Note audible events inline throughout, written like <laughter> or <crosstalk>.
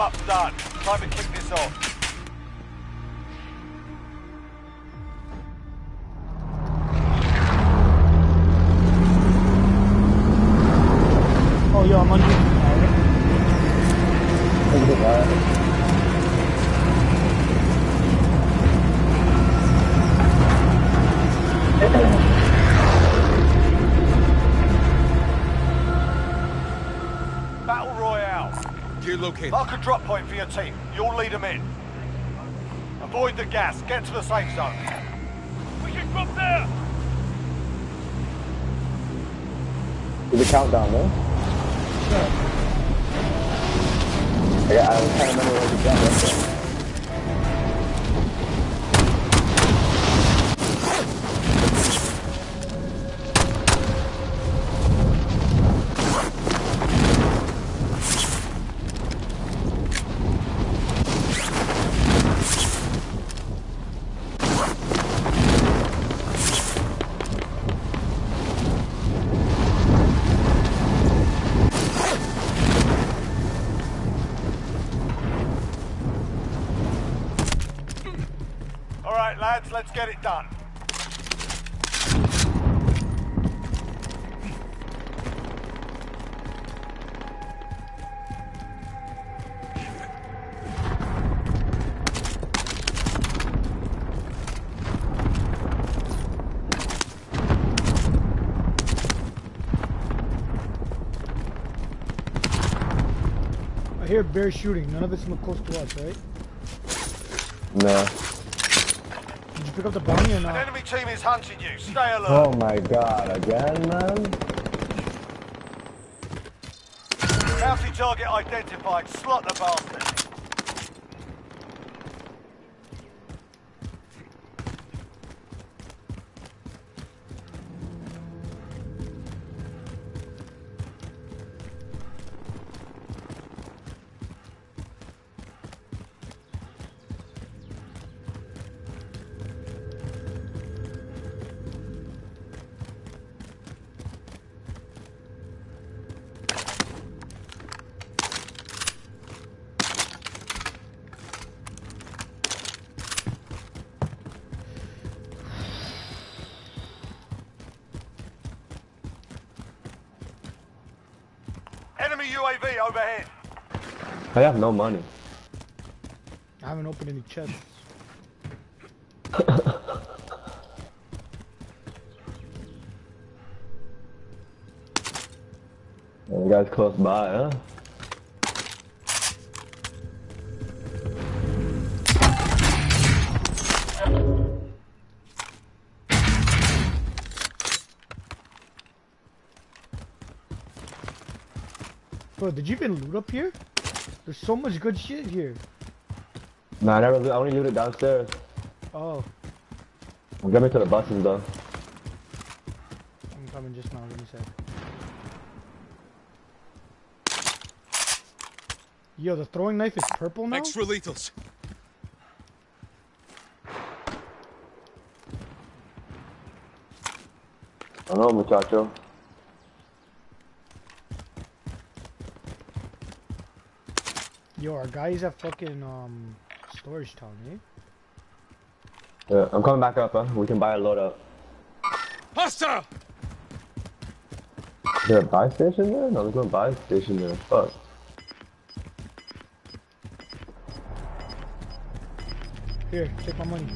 Warm-up's done. Time to kick this off. Drop point for your team. You'll lead them in. Avoid the gas. Get to the safe zone. We can drop there! there. Is the countdown, no? I, got, I was trying to remember where the gun let's get it done. I hear bare shooting. None of it's look close to us, right? No. Did you pick up the bounty or uh, An enemy team is hunting you. Stay alert. Oh my god, again, man? Bounty target identified. Slot the bastard. UAV overhead. I have no money. I haven't opened any chests. <laughs> You guys close by, huh? Bro, did you even loot up here? There's so much good shit here. Nah, I never. I only looted downstairs. Oh, Get me to the buses though. I'm coming just now. Give me a sec. Yo, the throwing knife is purple now? Extra lethals. I know, muchacho. Yo, our guys at fucking um storage town, eh? Yeah, I'm coming back up, huh? We can buy a load up. Hostile! Is there a buy station there? No, there's no buy station there. Fuck. Here, take my money.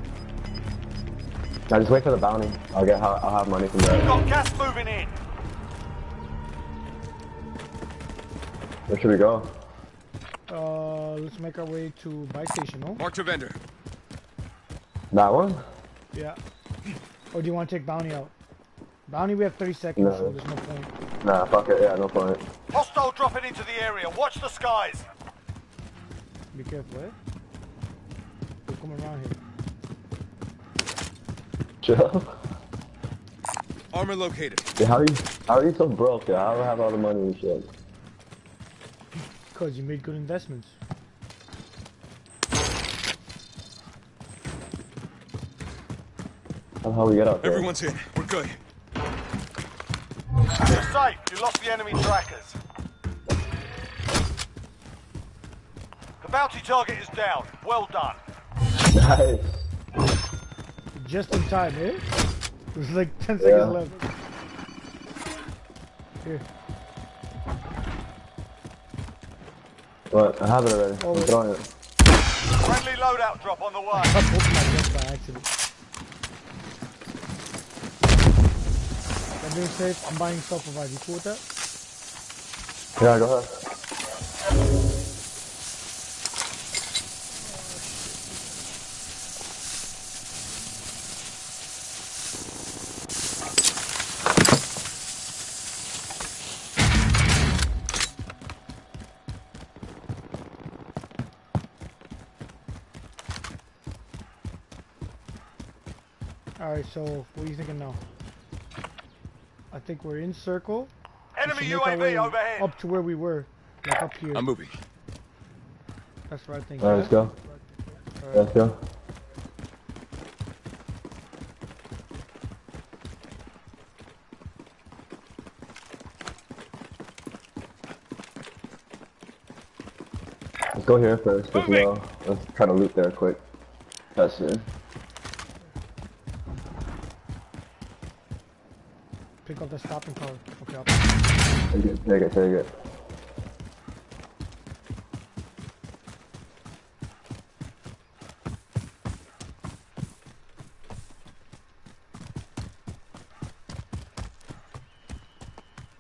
Now just wait for the bounty. I'll get. I'll have money from there. We Got gas moving in. Where should we go? Uh, let's make our way to buy station, no? Marked a vendor. That one? Yeah. Or do you want to take bounty out? Bounty, we have 30 seconds, No. so there's no point. Nah, fuck it. Yeah, no point. Hostile dropping into the area. Watch the skies. Be careful, eh? They're coming around here. Chill. Armor located. Yeah, how are you? How are you so broke? Yeah, how do I have all the money and shit? Because you made good investments. And How we get out there? Everyone's in. We're good. You're safe. You lost the enemy trackers. The bounty target is down. Well done. Nice. Just in time, eh? There's like 10 Yeah. seconds left. Here. What? I have it already. Oh, I'm throwing it. Friendly loadout drop on the way. I <laughs> opened oh, my gun by accident. I'm being safe. I'm buying self-revive. You cool with that? Yeah, go ahead. Alright, so what are you thinking now? I think we're in circle. Enemy should make our way UAV overhead. Up to where we were. Like up here. I'm moving. That's what I think. Alright, let's yeah? go. Let's go. Let's go here first as well. Let's try to loot there quick. That's it. The stopping car. Okay, I'll Take it, take it, take it.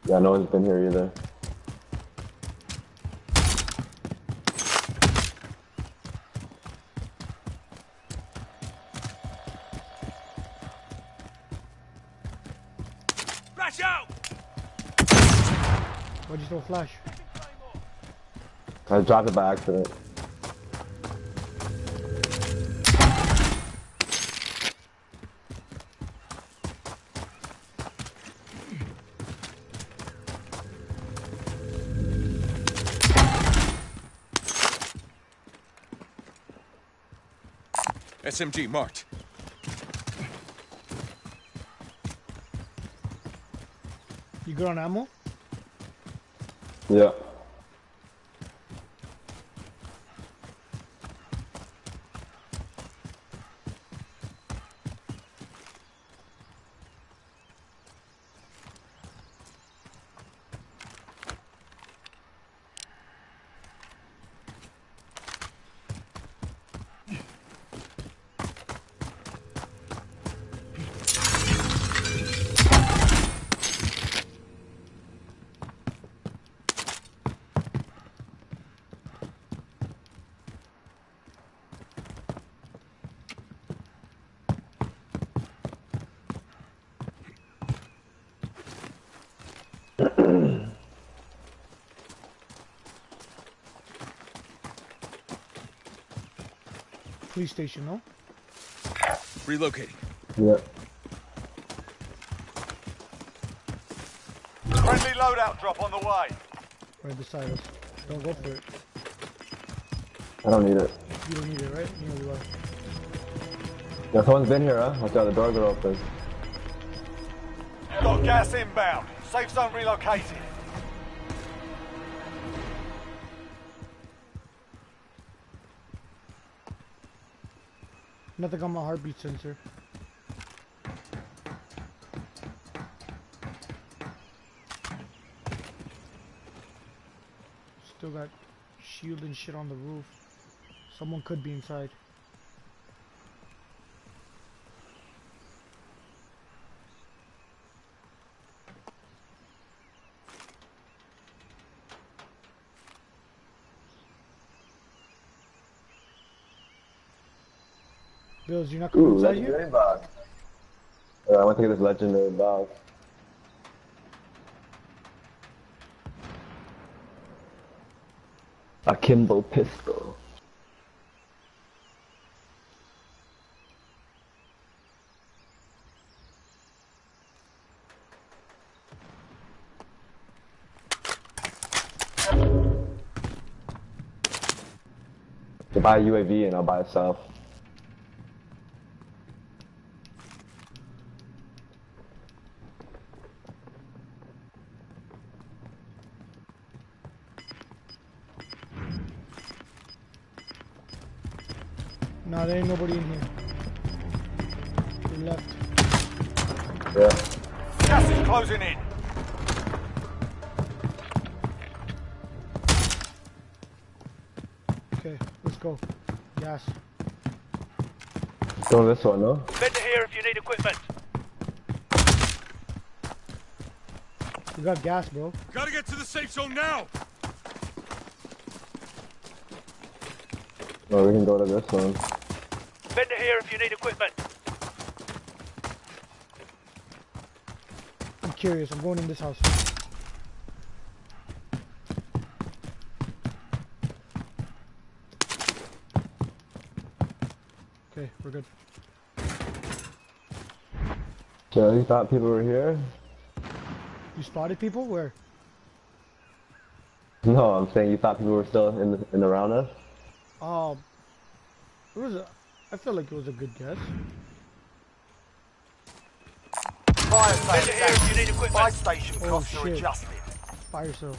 Yeah, no one's been here either. Flash out! Why'd you throw a flash? I dropped it by accident. SMG marked. You good on ammo? Yeah. Police station, no? Relocating. Yeah. Friendly loadout drop on the way. Right beside us. Don't go for it. I don't need it. You don't need it, right? Neither do I. Yeah, someone's been here, huh? Watch out, the doors are open. Got gas inbound. Safe zone relocated. Nothing on my heartbeat sensor. Still got shield and shit on the roof. Someone could be inside. Bills, you're not coming Ooh, inside here? box. Yeah, I want to get uh, this legendary box. A Kimbo pistol. To buy a UAV and I'll buy a self. Go this one, no? Vendor here if you need equipment. We got gas, bro. Gotta get to the safe zone now! Or we can go to this one. Vendor here if you need equipment. I'm curious. I'm going in this house. Okay, we're good. So you thought people were here? You spotted people? Where? No, I'm saying you thought people were still in the, in around us. Um, it was a. I feel like it was a good guess. Fire station. Here if you need equipment. Fire station Oh, costs are shit. adjusted. Fire sale.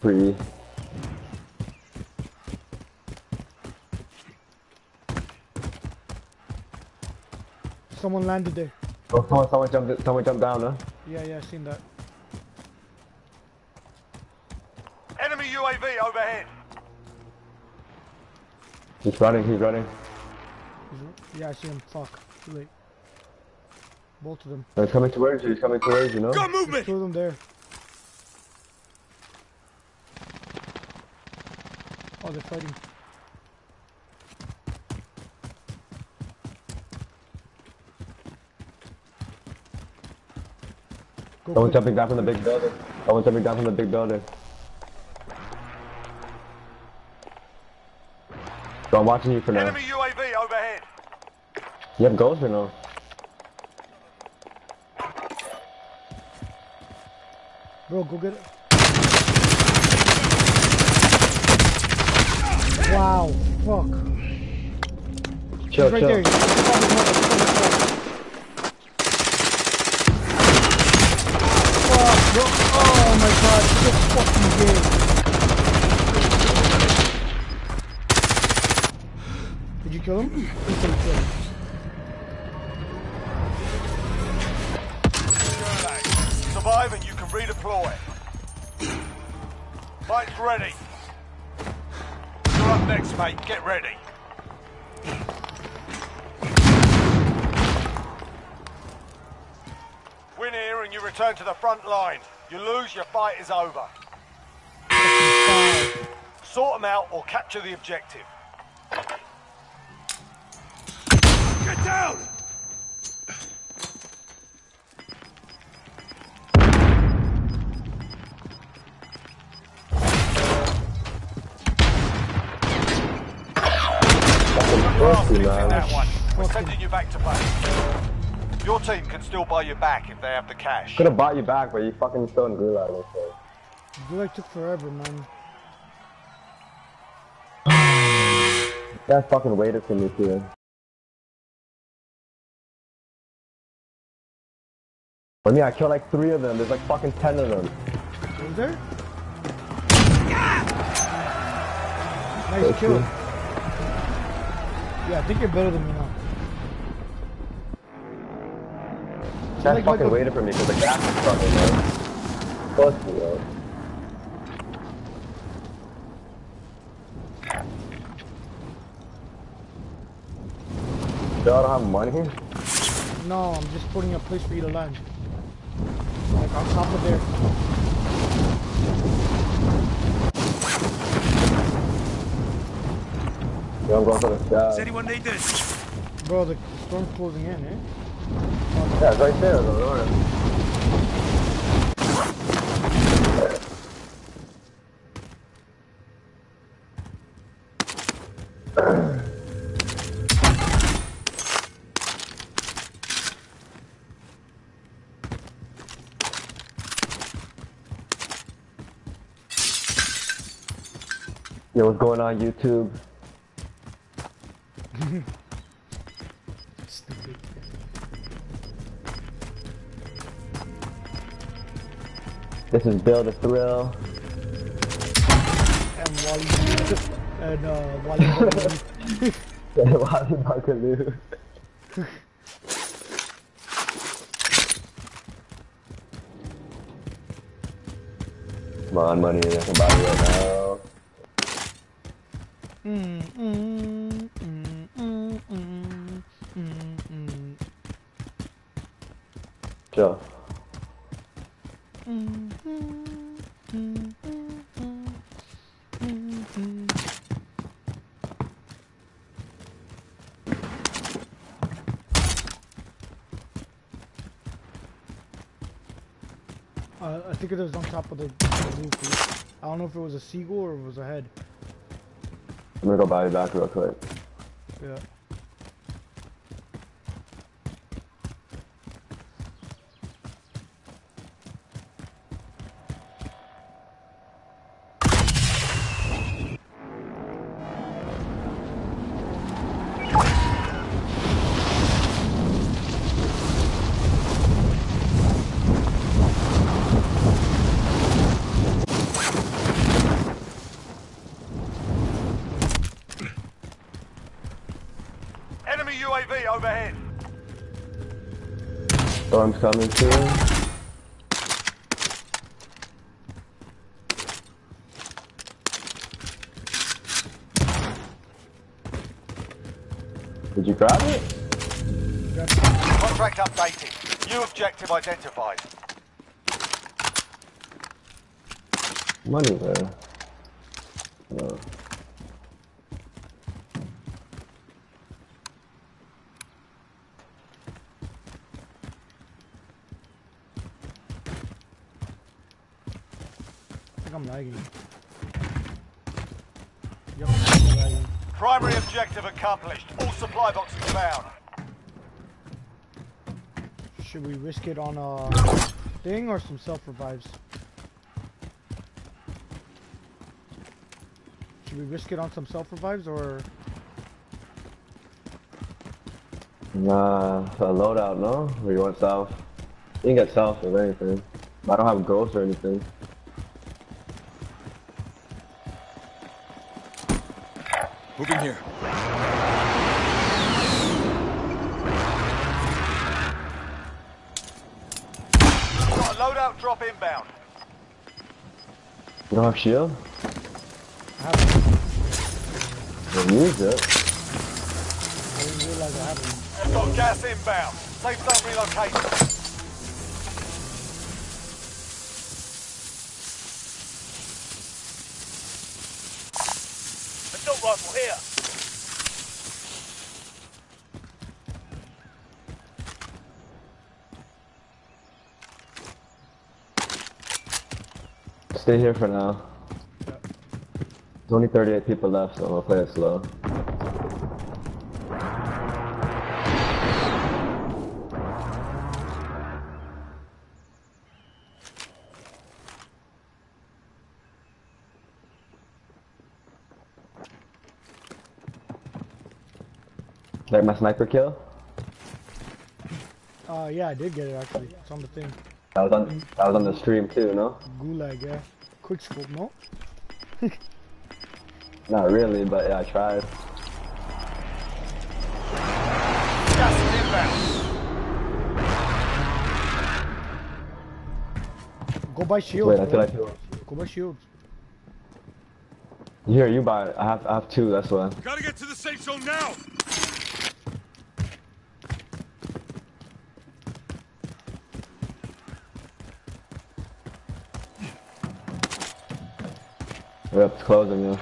Free. Someone landed there. Oh, someone, someone jumped. Someone jumped down, huh? Yeah, yeah, I seen that. Enemy UAV overhead. He's running. He's running. He's- Yeah, I see him. Fuck. Too late. Both of them. He's coming towards you. He's coming towards you, no? Got movement! Two of them there. Oh, they're fighting. Go Someone jumping down from the big building. Someone jumping down from the big building. So I'm watching you for now. Enemy UAV overhead. You have ghosts or no? Bro, go get it. Wow, fuck. Chill, He's right chill. there. He's on his mother, he's on his mother. Fuck, bro. Oh my god, so fucking gay. Did you kill him? Killed him. Survive and you can redeploy. Fight's ready. You're up next, mate. Get ready. Win here and you return to the front line. You lose, your fight is over. Sort them out or capture the objective. Get down! You're Pussy, man. that one. We're sending you back to base. Your team can still buy you back if they have the cash. Could have bought you back, but you fucking still in gulag. Okay. Gulag took forever, man. That fucking waited for me too. I mean, I killed like three of them. There's like fucking ten of them. Was there? Nice Thank kill. you. Yeah, I think you're better than me now. That like- fucking like waited for me because the gas was fucking man. Pussy, yo. Yo, I don't have money. No, I'm just putting a place for you to land. Like on top of there. Yo, I'm going for the Does anyone need this? Bro, the storm's closing in, eh? Yeah, right there. The Lord. Yo, what's going on YouTube? <laughs> This is Bill the Thrill. and Wally and uh, Wally. Wally Buckaloo. Come on, money, I can buy you right now. Mm, mm, think it was on top of the, the roof. I don't know if it was a seagull or it was a head. I'm gonna go buy you back real quick. Yeah. Enemy UAV overhead. Storm's coming soon. Did you grab it? Contract updated. New objective identified. Money there. No. Oh. Lagging. Yep, lagging. Primary objective accomplished. All supply boxes found. Should we risk it on a thing or some self revives? Should we risk it on some self revives or Nah, a loadout, no? Or you want south? You can get south if anything. I don't have ghosts or anything. Moving here. Got a loadout drop inbound. You don't have shield? I haven't? Then use it. I didn't realize I haven't. Got gas inbound. Safe zone relocated. Assault rifle here. Stay here for now. There's only 38 people left, so we'll play it slow. Like my sniper kill? Uh, yeah, I did get it actually. It's on the thing. That was on that was on the stream too, no? Gulag, yeah. Quick scope, no? <laughs> Not really, but yeah, I tried. Gas is inbound. Go buy shields. Wait, I bro. feel like Go buy shields. here you buy it. I have I have two. That's why. Gotta get to the safe zone now! We're up to closing you.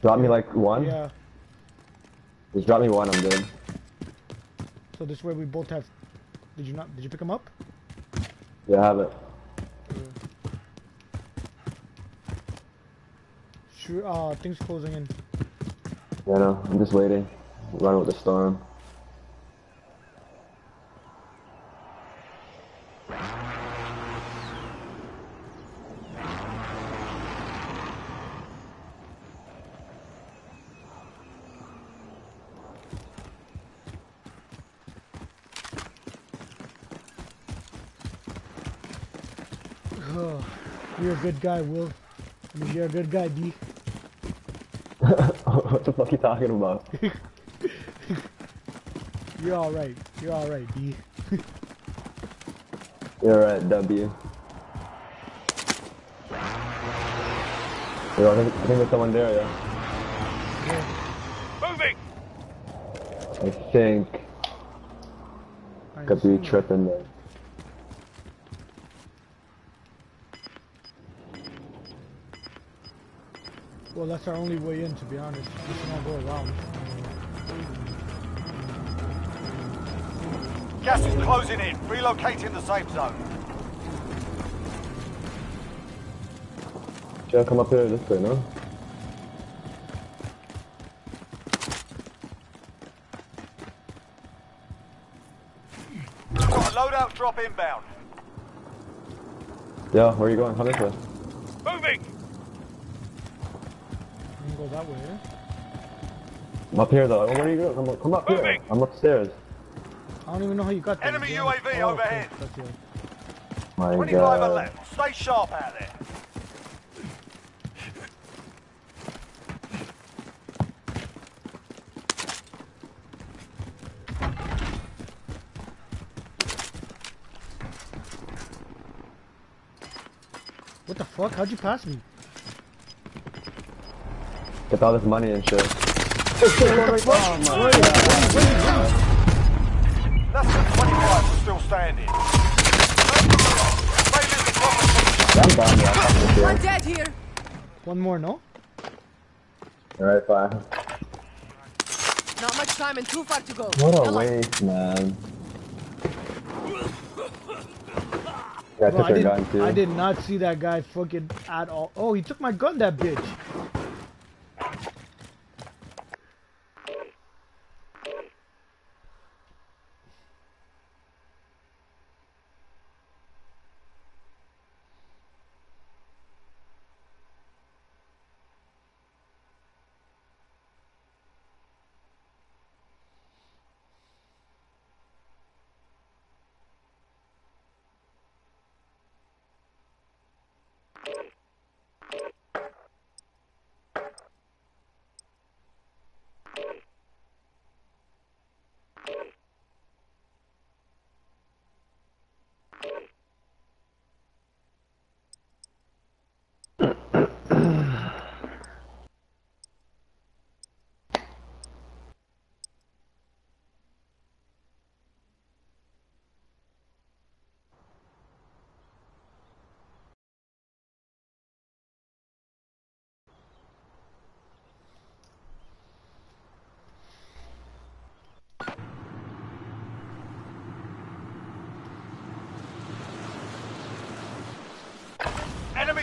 Drop me like one. Yeah. Just drop me one. I'm good. So this way we both have. Did you not? Did you pick them up? Yeah, I have it. Sure. Uh, things closing in. Yeah, no, I'm just waiting. Run with the storm. Good guy, Will. I mean, you're a good guy, D. <laughs> what the fuck are you talking about? <laughs> You're all right. You're all right, D. <laughs> You're right, W. Yo, I think, I think there's someone there, yeah. Moving! I think I could be tripping there. Well, that's our only way in, to be honest. We cannot go around. Gas is closing in. Relocating the safe zone. Should I come up here this way, no? Got a loadout drop inbound. Yeah, where are you going? Come this way. Moving! We can go that way? I'm up here though. Oh, where are you going? Come, come up here. I'm upstairs. I don't even know how you got there. Enemy to be honest. UAV Oh, overhead. Okay, that's it. My 25 god. are left. Stay sharp out there. What the fuck? How'd you pass me? Get all this money and shit. Less than 25 are still standing. Failure to proper Yeah, I'm down here. I'll fucking One dead here. One more, no? Alright, fine. Not much time and too far to go. What a Hello. waste, man. Yeah, I Bro, took I, did, gun too. I did not see that guy fucking at all. Oh, he took my gun, that bitch. Enemy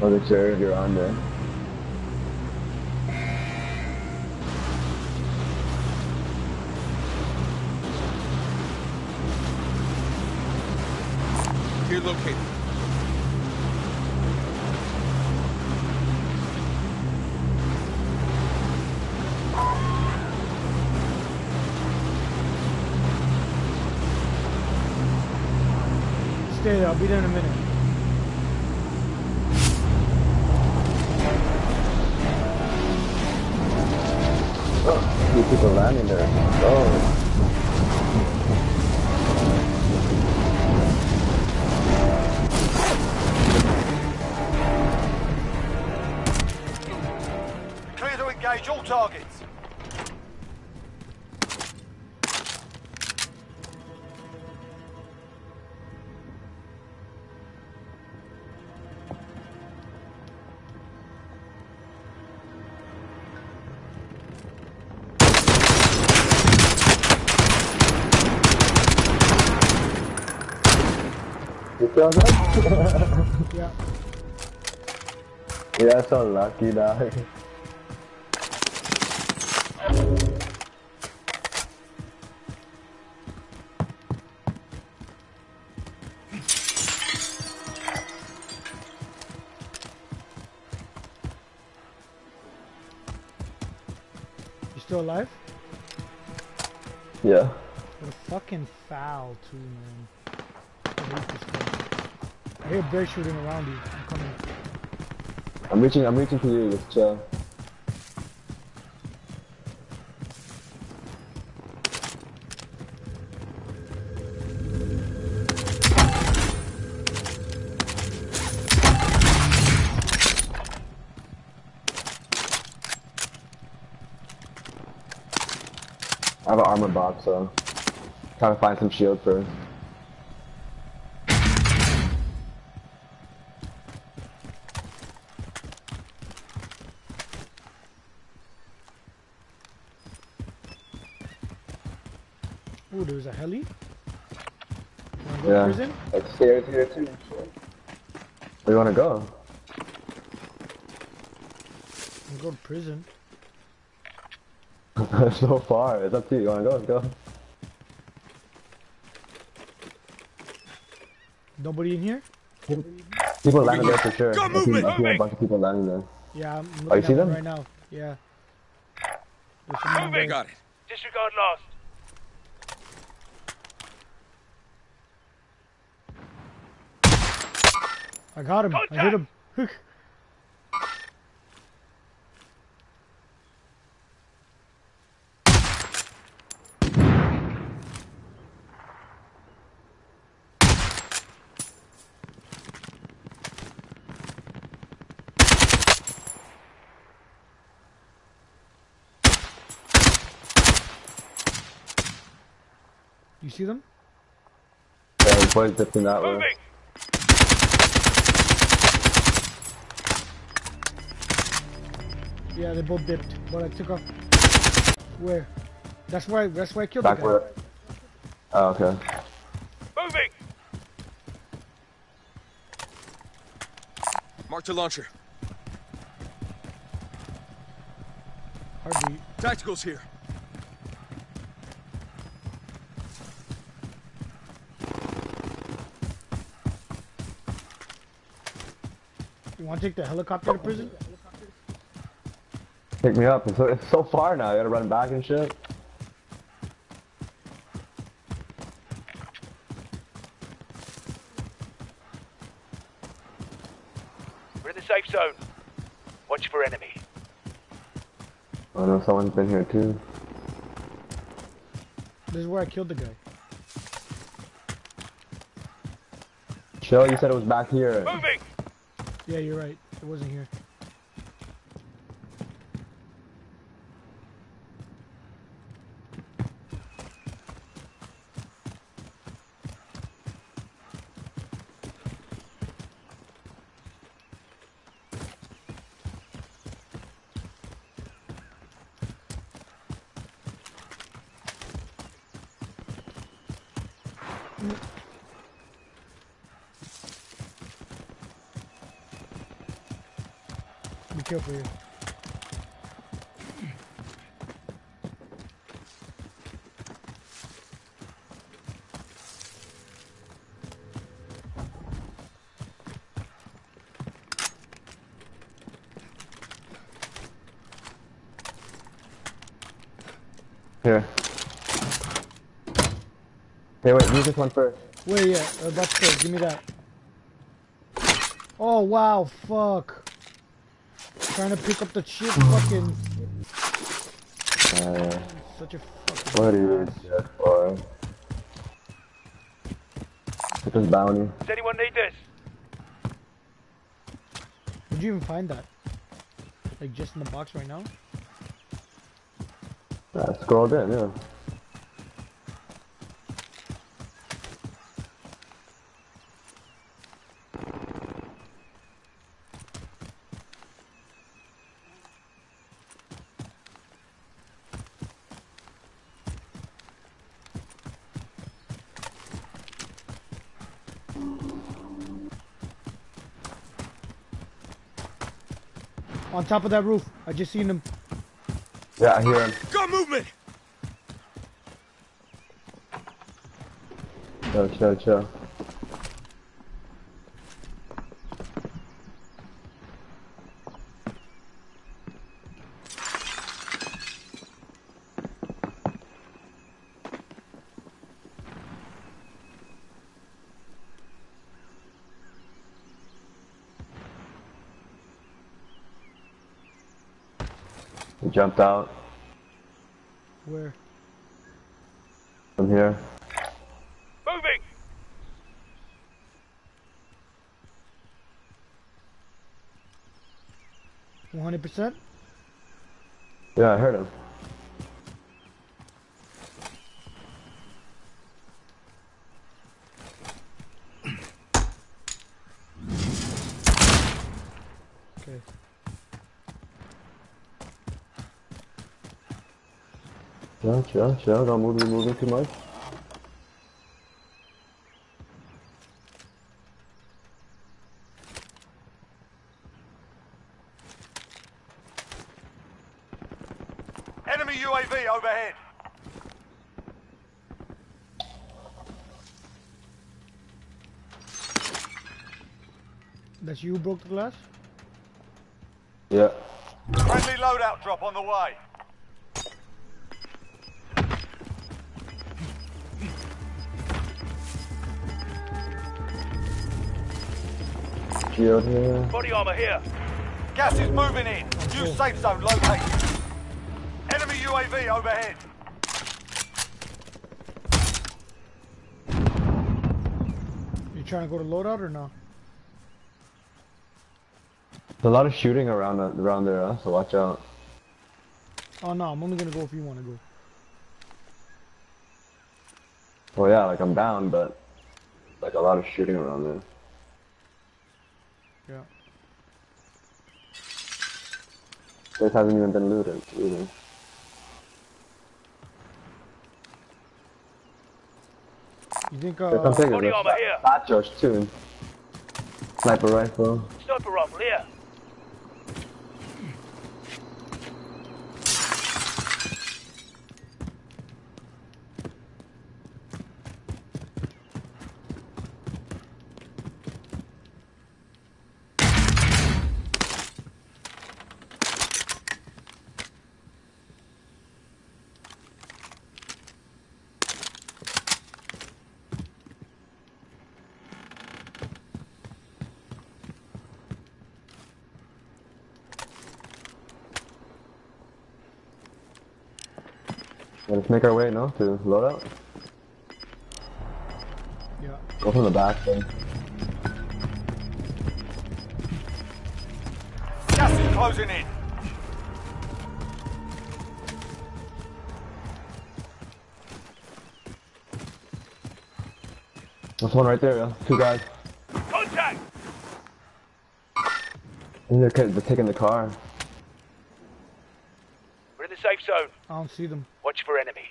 Other chair. you're on there. Here located. Stay there, I'll be there in a minute. Oh, see people landing there. Oh. Clear to engage all targets. Yeah. yeah, so lucky, <laughs> dog. You still alive? Yeah. What a fucking foul, too, man. I hear bare shooting around you. I'm coming. I'm reaching, I'm reaching for you, just chill. I have an armor box, so trying to find some shield first. Ooh, there's a heli. Wanna go to Yeah. prison? Like stairs here too. Where do you wanna go? Wanna go to prison? <laughs> so far. It's up to you. You wanna go? Let's go. Nobody in here? People landing there for sure. Go I see, movement, I see a bunch of people landing there. Yeah, I'm looking Oh, you see them? right now. Yeah. There's someone Moving. Got it. Disregard last. I got him. I hit him. You see them? Yeah, the boys dipping that way. Yeah, they both dipped, but I took off. Where? That's why. That's why I killed Back the guy. where? Oh, okay. Moving. Mark the launcher. Heartbeat. Tacticals here. You want to take the helicopter to prison? Pick me up. It's <laughs> so, it's so far now. You gotta run back and shit. We're in the safe zone. Watch for enemy. Oh, I know someone's been here too. This is where I killed the guy. Chill, you said it was back here. Moving. Yeah, you're right. It wasn't here. Be careful here. Here. Hey, wait, use this one first. Wait, yeah, uh, that's good. Give me that. Oh wow, fuck. Trying to pick up the shit, fucking Uh, such a fucking. what do you use this for? It's just bounty. Does anyone need this? Where'd you even find that? Like just in the box right now? Yeah, scrolled in, yeah. Top of that roof. I just seen him. Yeah, I hear him. Got movement! Chill, chill, chill. He jumped out Where? from here. Moving! One hundred percent? Yeah, I heard him. Okay. Chill, chill, chill. Don't move, you moving too much. Enemy UAV overhead. That's you who broke the glass? Yeah. Friendly loadout drop on the way. Shield here. Body armor here. Gas is moving in. New safe zone located. Enemy UAV overhead. You trying to go to loadout or no? There's a lot of shooting around uh, around there, huh? so watch out. Oh no, I'm only gonna go if you wanna go. Well, yeah, like I'm down, but like a lot of shooting around there. Yeah. This hasn't even been looted either. You think There's uh something Body armor here. Not Josh too. Sniper rifle. Sniper rifle here. Let's make our way, no, to loadout. yeah. Go from the back then. Gas is closing in. There's one right there, yeah. Two guys. Contact! And they're, they're taking the car. We're in the safe zone. I don't see them. Watch for enemy.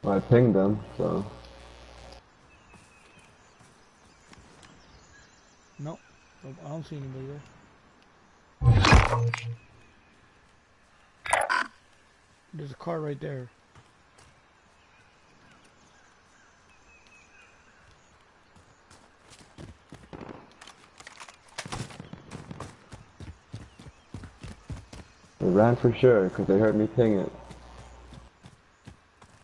Well, I pinged them, so. No. Nope, I don't see anybody there. There's a car right there. They ran for sure, because they heard me ping it.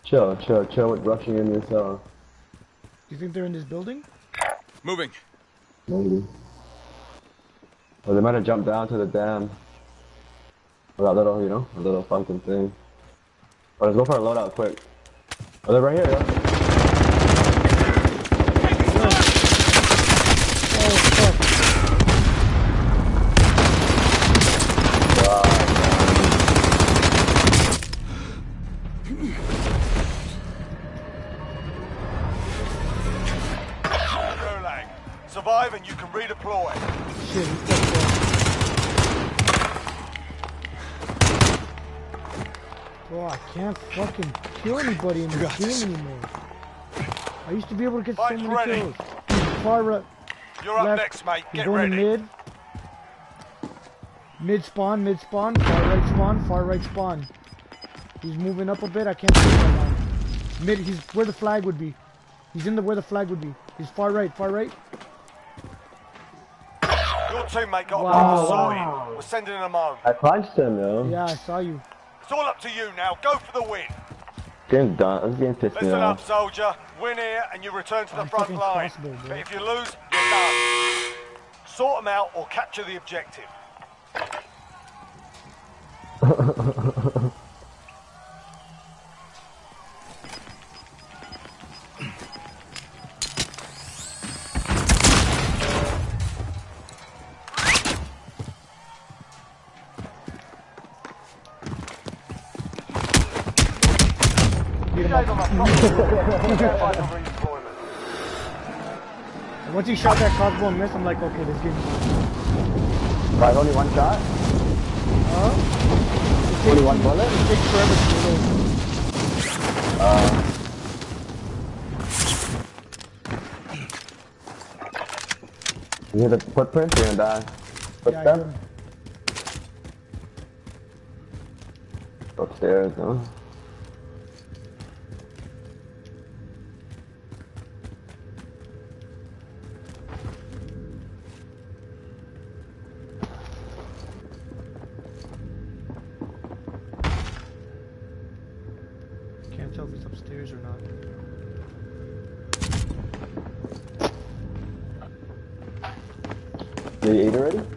Chill, chill, chill with rushing in yourself. Uh, Do you think they're in this building? Moving. Maybe. Or they might have jumped down to the dam. Or that little, you know, a little fucking thing. Or let's go for a loadout quick. Oh, they're right here, yeah. Game anymore. I used to be able to get so Fight's many ready. kills. Far right, You're up left. next, mate. He's Get going ready. mid. Mid spawn, mid spawn, far right spawn, far right spawn. He's moving up a bit. I can't see him right now. Mid, he's where the flag would be. He's in the where the flag would be. He's far right, far right. Your teammate got Wow. a wow. We're sending him home. I punched him, though. Yeah, I saw you. It's all up to you now. Go for the win. Game's done. This game pissed me Listen up, soldier. Win here and you return to the I'm front fucking line. crossbow. But if you lose, you're done. Sort them out or capture the objective. <laughs> shot that crossbow and missed, I'm like, okay, this game's on. Right, only one shot? Huh? Only one bullet? It takes forever to reload. Uh. You hear the footprints? You're gonna die. Yeah, Footstep? him. Upstairs, no? Did